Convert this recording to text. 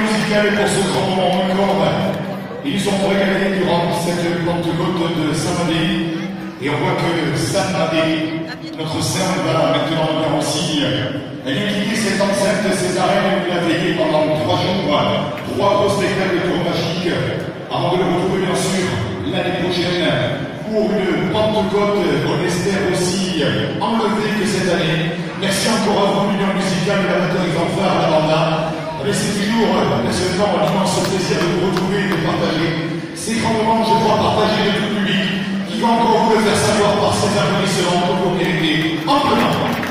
musicale, pour ce grand moment encore. Ils nous ont régalé durant cette Pentecôte de Saint-Mandéry. Et on voit que Saint-Mandéry, notre saint, va maintenant venir aussi. Elle quitter cette enceinte, ces arènes où il a veillé pendant trois jours, trois gros spectacles de magique, avant de le retrouver bien sûr l'année prochaine pour une Pentecôte, on espère aussi enlevée que cette année. Merci encore à vous, l'Union musicale l'amateur exemplaire à la banda. Mais c'est toujours, personnellement, un immense plaisir de vous retrouver et de partager ces grands moments, je crois, partagés avec le public, qui va encore vous le faire savoir par ces applaudissements que vous méritez amplement.